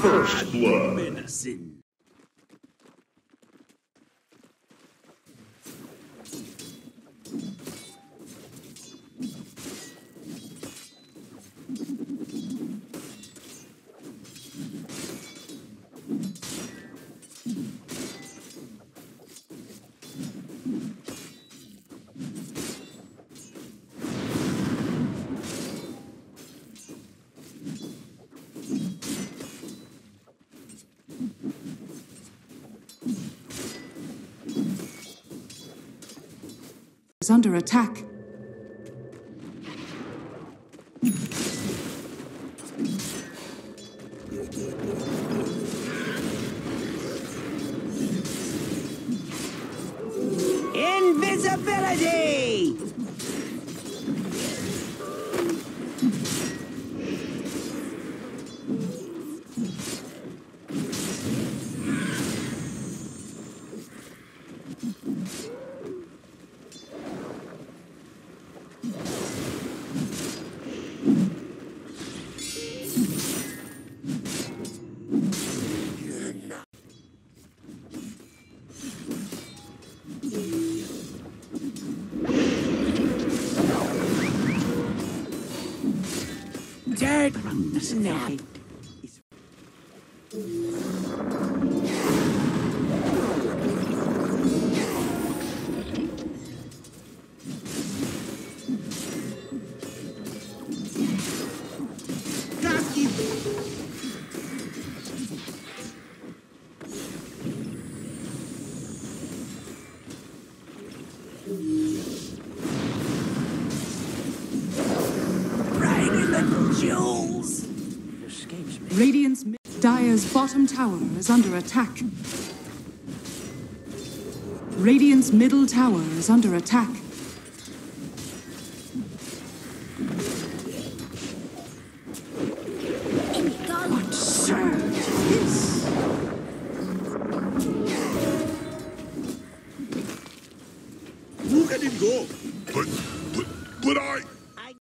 First blood. Menacing. Is under attack. Dirt snake. Kaski. Right in jewels. Escapes me. Radiant's Dire's bottom tower is under attack. Radiant's middle tower is under attack. Is this? Who go?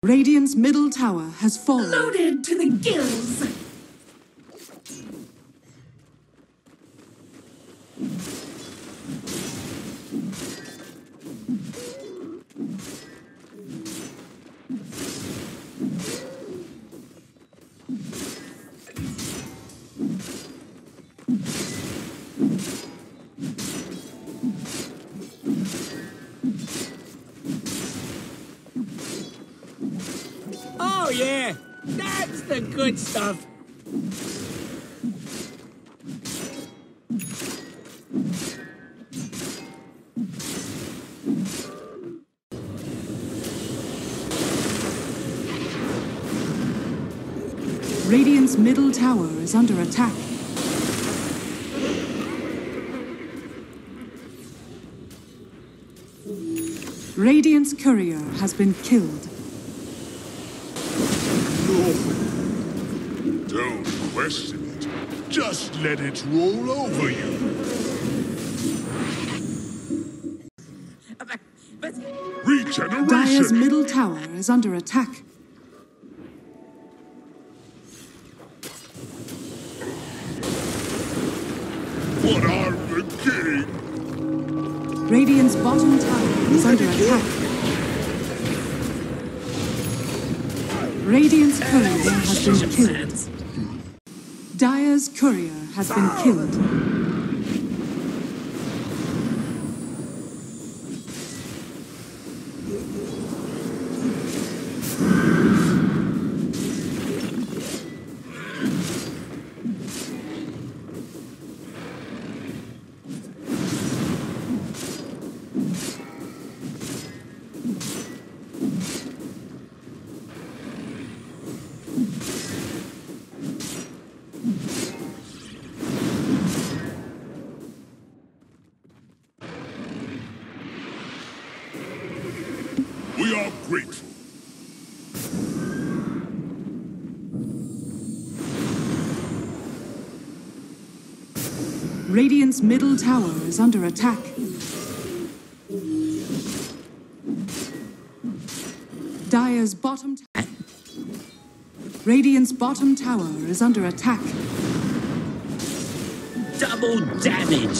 Radiant's middle tower has fallen. Loaded to the gills. Yeah. That's the good stuff. Radiant's middle tower is under attack. Radiant's courier has been killed. Let it roll over you. But, but Dire's Regeneration. middle tower is under attack. What are the king? Radiant's bottom tower is under attack. Radiant's courier has been killed. Dire's courier has been killed. Radiant's middle tower is under attack. Dire's bottom tower. Radiant's bottom tower is under attack. Double damage.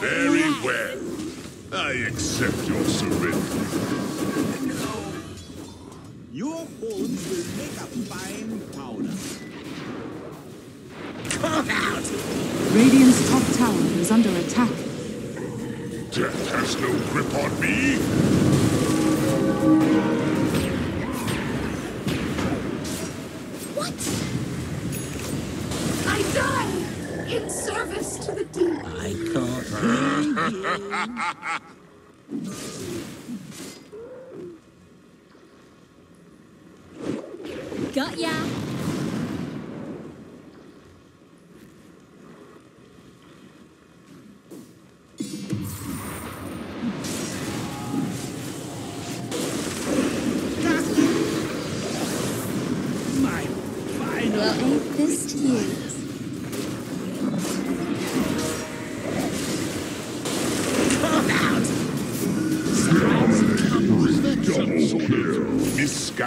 Very well. I accept your surrender. Your bones will make a fine powder. Come out. Radiant's top tower is under attack. Death has no grip on me. What? I die in service to the deep. I can't hear you. Got ya.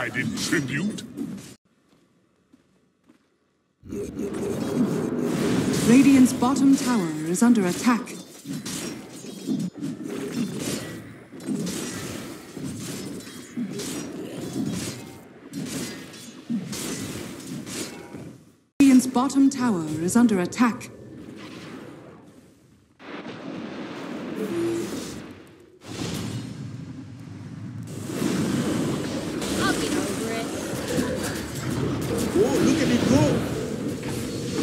Misguided tribute. Radiant's bottom tower is under attack. Radiant's bottom tower is under attack. I'll get over it. Oh, look at it go!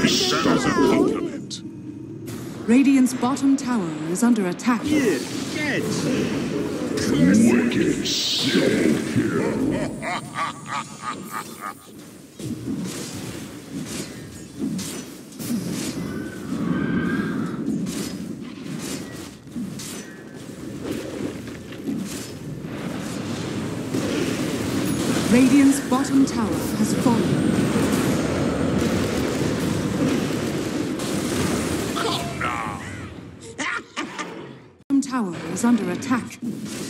take that as a. Radiant's bottom tower is under attack. Here, get! Wicked still. Radiant's bottom tower has fallen. you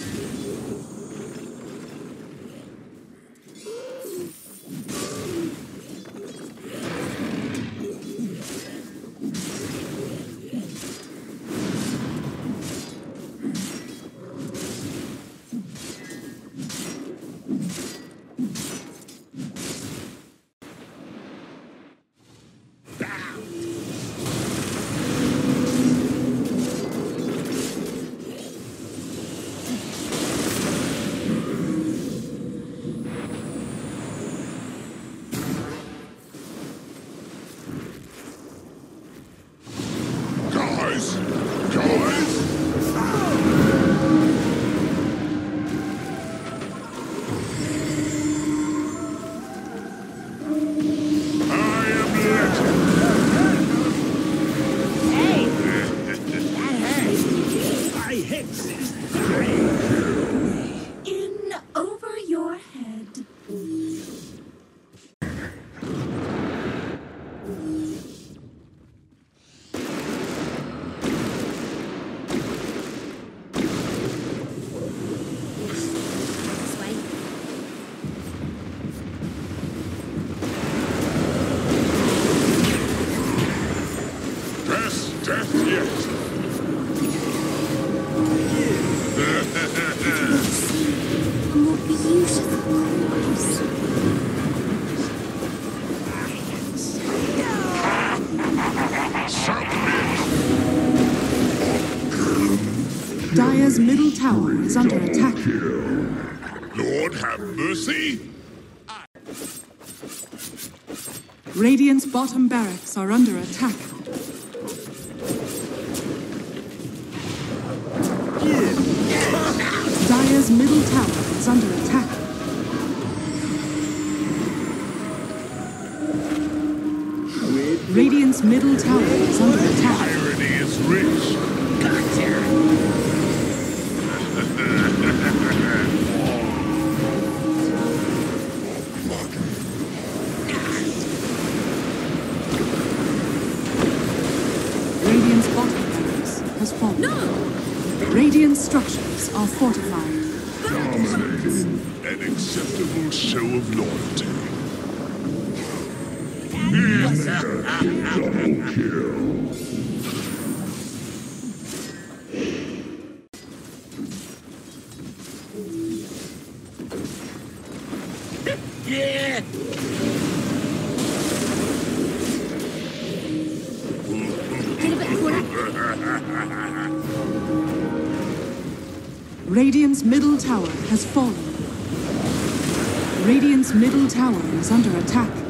middle tower is under attack. Lord have mercy. Radiant's bottom barracks are under attack. Dire's middle tower is under attack. Radiant's middle tower is under attack. Irony is rich. Double kill. Yeah. Radiant's middle tower has fallen. Radiant's middle tower is under attack.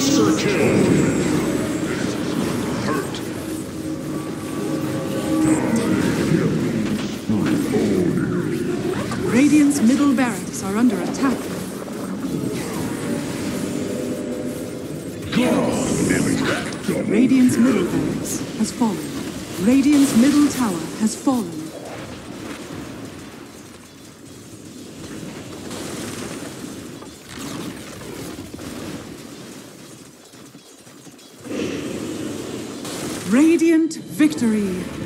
Monster kill. Middle barracks are under attack. Radiant's middle barracks has fallen. Radiant's middle tower has fallen. Radiant victory.